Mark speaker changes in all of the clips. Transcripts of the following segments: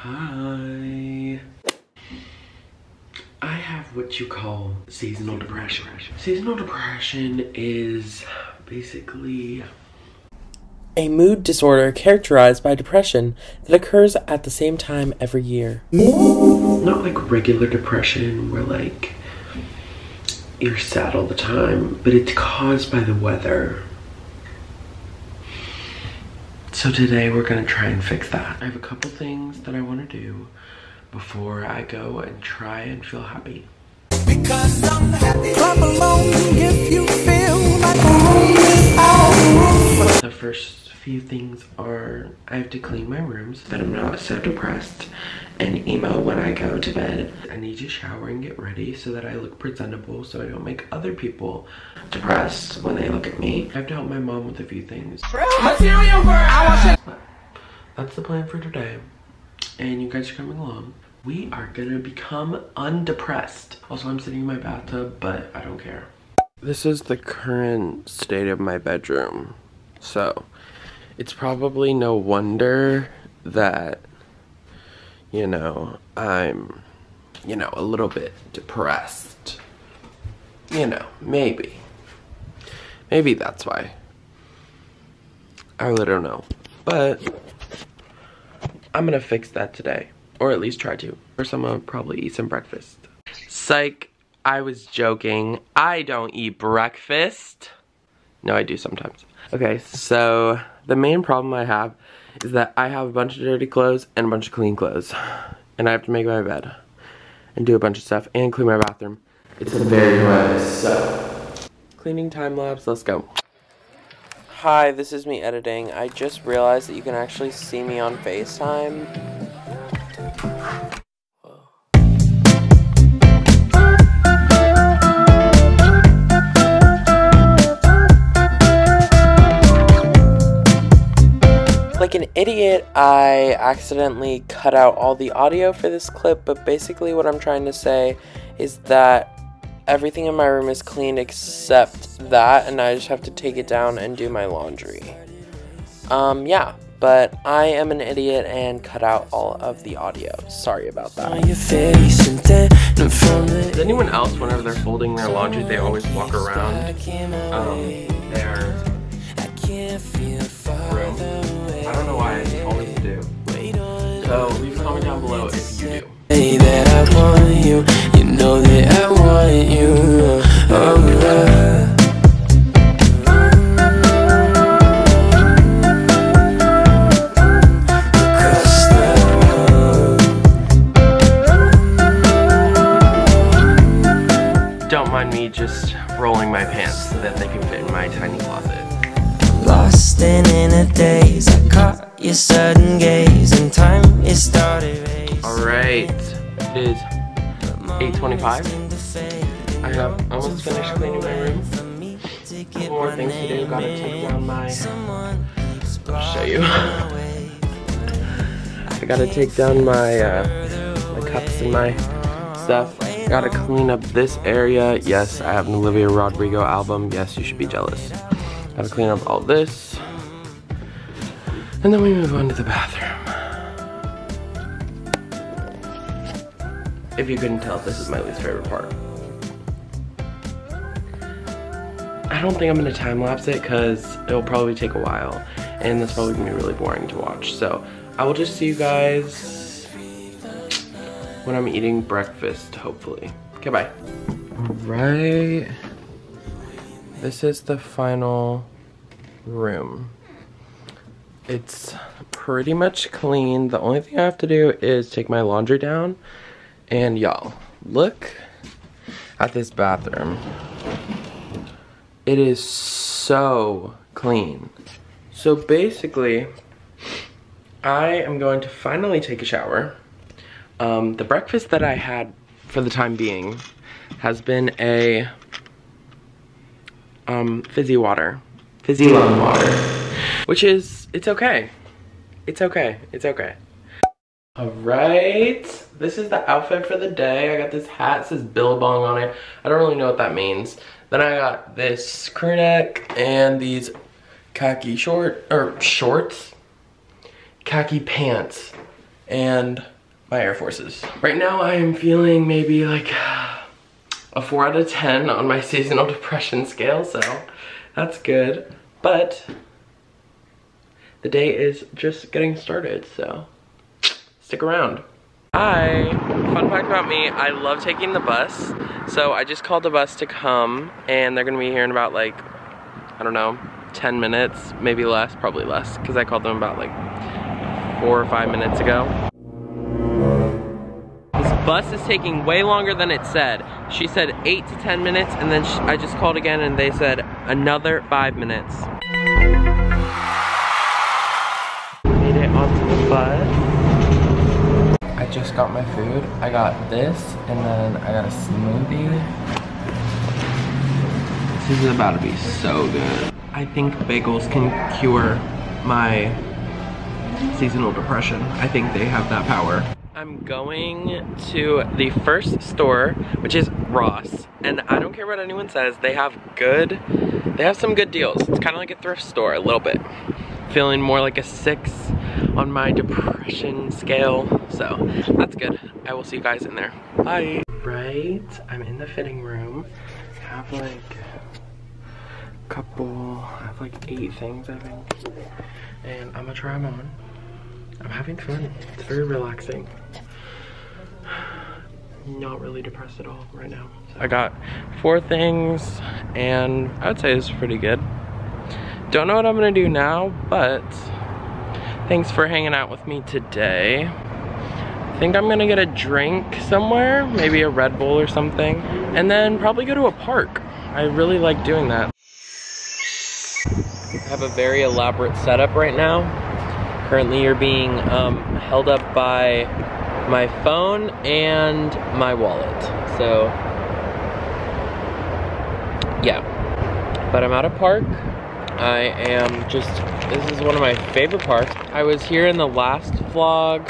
Speaker 1: Hi. I have what you call seasonal depression. Seasonal depression is basically
Speaker 2: a mood disorder characterized by depression that occurs at the same time every year.
Speaker 1: Not like regular depression where like you're sad all the time, but it's caused by the weather. So today we're gonna try and fix that. I have a couple things that I wanna do before I go and try and feel happy. Because I'm happy. Along if you feel like The first few things are I have to clean my room so that I'm not so depressed and emo when I go to bed. I need to shower and get ready so that I look presentable so I don't make other people depressed when they look at me. I have to help my mom with a few things. Material That's the plan for today. And you guys are coming along. We are gonna become undepressed. Also, I'm sitting in my bathtub, but I don't care. This is the current state of my bedroom. So, it's probably no wonder that, you know, I'm, you know, a little bit depressed. You know, maybe. Maybe that's why. I really don't know. But I'm gonna fix that today. Or at least try to. First I'm gonna probably eat some breakfast. Psych, I was joking. I don't eat breakfast. No, I do sometimes. Okay, so the main problem I have is that I have a bunch of dirty clothes and a bunch of clean clothes. And I have to make my bed and do a bunch of stuff and clean my bathroom. It's a very mess, so. Cleaning time lapse, let's go. Hi, this is me editing. I just realized that you can actually see me on FaceTime. Like an idiot, I accidentally cut out all the audio for this clip, but basically what I'm trying to say is that everything in my room is clean except that, and I just have to take it down and do my laundry. Um, yeah, but I am an idiot and cut out all of the audio. Sorry about that. Does anyone else, whenever they're folding their laundry, they always walk around um, their room? So leave a comment down below if you do. Say that I want you, you know that I want you. Oh, Don't mind me just rolling my pants so that they can fit in my tiny closet. Lost in a daze, I caught your sudden gaze, and time is started. Alright, it is 8.25. I have almost finished cleaning my room. Couple more things to do, gotta take down my... I'll show you. I gotta take down my, uh, my cups and my stuff. Gotta clean up this area. Yes, I have an Olivia Rodrigo album. Yes, you should be jealous. Gotta clean up all this. And then we move on to the bathroom. If you couldn't tell, this is my least favorite part. I don't think I'm gonna time lapse it because it'll probably take a while and that's probably gonna be really boring to watch. So I will just see you guys when I'm eating breakfast, hopefully. Okay, bye. All right. This is the final room. It's pretty much clean. The only thing I have to do is take my laundry down. And y'all, look at this bathroom. It is so clean. So basically, I am going to finally take a shower. Um, the breakfast that I had for the time being has been a um, fizzy water. Fizzy lemon water. Which is, it's okay. It's okay. It's okay. Alright. This is the outfit for the day. I got this hat, it says Billabong on it. I don't really know what that means. Then I got this crew neck and these khaki short, or shorts? Khaki pants. and my Air Forces. Right now I am feeling maybe like a 4 out of 10 on my seasonal depression scale, so that's good. But the day is just getting started, so stick around. Hi, fun fact about me, I love taking the bus. So I just called the bus to come and they're gonna be here in about like, I don't know, 10 minutes, maybe less, probably less, because I called them about like four or five minutes ago. Bus is taking way longer than it said. She said eight to 10 minutes and then I just called again and they said another five minutes. Made it onto the bus. I just got my food. I got this and then I got a smoothie. This is about to be so good. I think bagels can cure my seasonal depression. I think they have that power. I'm going to the first store, which is Ross. And I don't care what anyone says, they have good, they have some good deals. It's kind of like a thrift store, a little bit. Feeling more like a six on my depression scale. So that's good. I will see you guys in there. Bye. Right, I'm in the fitting room. I have like a couple, I have like eight things I think. And I'm gonna try them on. I'm having fun. It's very relaxing. Not really depressed at all right now. So I got four things and I would say it's pretty good. Don't know what I'm gonna do now, but thanks for hanging out with me today. I think I'm gonna get a drink somewhere, maybe a Red Bull or something, and then probably go to a park. I really like doing that. I have a very elaborate setup right now. Currently you're being um, held up by my phone and my wallet. So, yeah. But I'm at a park. I am just, this is one of my favorite parks. I was here in the last vlog.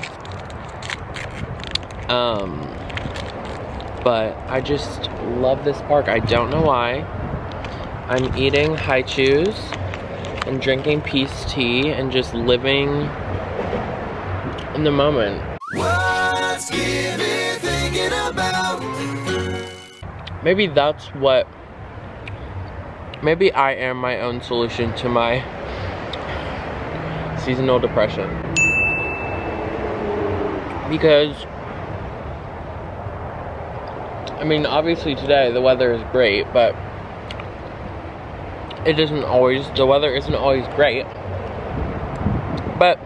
Speaker 1: Um, but I just love this park. I don't know why. I'm eating Hi-Chews and drinking peace tea and just living in the moment. Maybe that's what, maybe I am my own solution to my seasonal depression. Because, I mean, obviously today the weather is great, but it isn't always, the weather isn't always great. But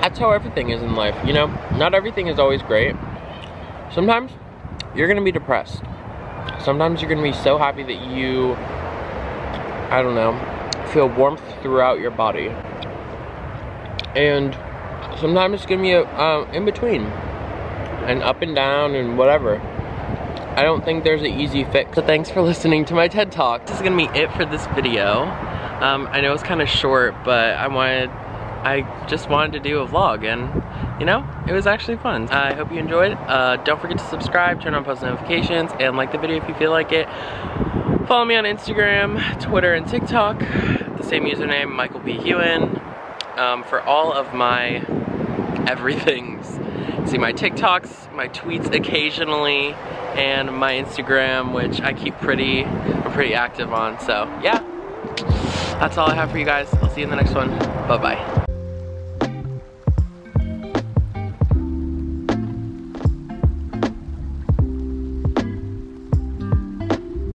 Speaker 1: that's how everything is in life, you know? Not everything is always great. Sometimes you're gonna be depressed. Sometimes you're gonna be so happy that you, I don't know, feel warmth throughout your body. And sometimes it's gonna be a, uh, in between and up and down and whatever. I don't think there's an easy fix. So thanks for listening to my TED Talk. This is gonna be it for this video. Um, I know it's kind of short, but I wanted, I just wanted to do a vlog and you know, it was actually fun. I hope you enjoyed. Uh, don't forget to subscribe, turn on post notifications, and like the video if you feel like it. Follow me on Instagram, Twitter, and TikTok. The same username, Michael P. Heun. Um, for all of my everythings. See my TikToks, my tweets occasionally, and my Instagram, which I keep pretty, I'm pretty active on. So yeah, that's all I have for you guys. I'll see you in the next one. Bye-bye.